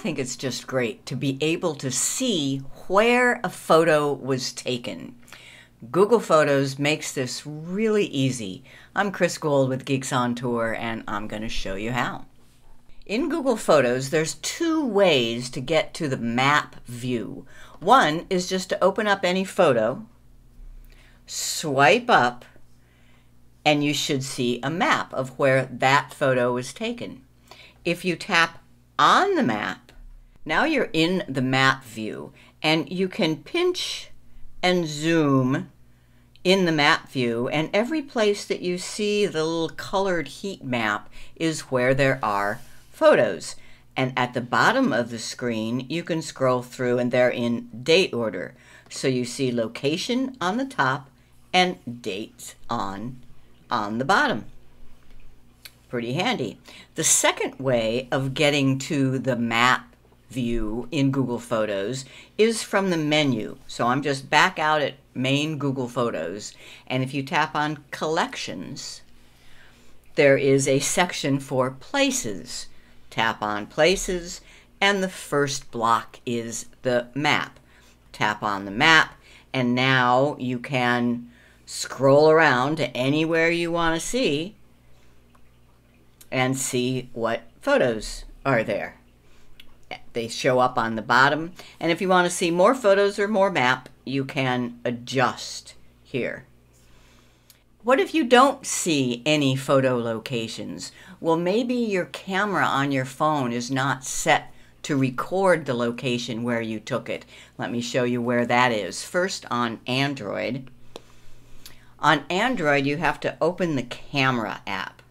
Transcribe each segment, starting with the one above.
think it's just great to be able to see where a photo was taken. Google Photos makes this really easy. I'm Chris Guld with Geeks on Tour, and I'm going to show you how. In Google Photos, there's two ways to get to the map view. One is just to open up any photo, swipe up, and you should see a map of where that photo was taken. If you tap on the map, now you're in the map view and you can pinch and zoom in the map view and every place that you see the little colored heat map is where there are photos. And at the bottom of the screen, you can scroll through and they're in date order. So you see location on the top and dates on, on the bottom. Pretty handy. The second way of getting to the map view in Google Photos is from the menu. So I'm just back out at main Google Photos, and if you tap on Collections, there is a section for Places. Tap on Places, and the first block is the map. Tap on the map, and now you can scroll around to anywhere you want to see and see what photos are there. They show up on the bottom. And if you want to see more photos or more map, you can adjust here. What if you don't see any photo locations? Well, maybe your camera on your phone is not set to record the location where you took it. Let me show you where that is. First on Android. On Android, you have to open the camera app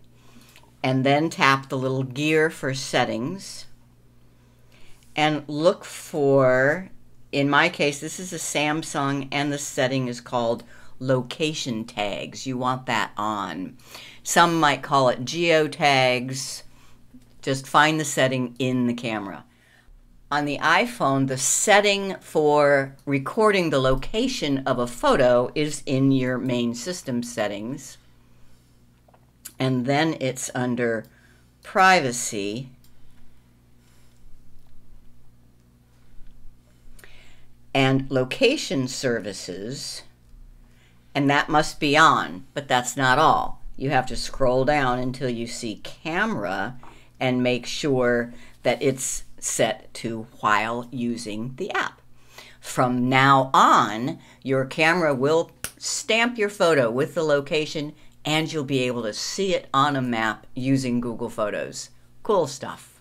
and then tap the little gear for settings and look for, in my case, this is a Samsung and the setting is called location tags. You want that on. Some might call it geotags. Just find the setting in the camera. On the iPhone, the setting for recording the location of a photo is in your main system settings and then it's under privacy. And location services, and that must be on, but that's not all. You have to scroll down until you see camera and make sure that it's set to while using the app. From now on, your camera will stamp your photo with the location and you'll be able to see it on a map using Google Photos. Cool stuff.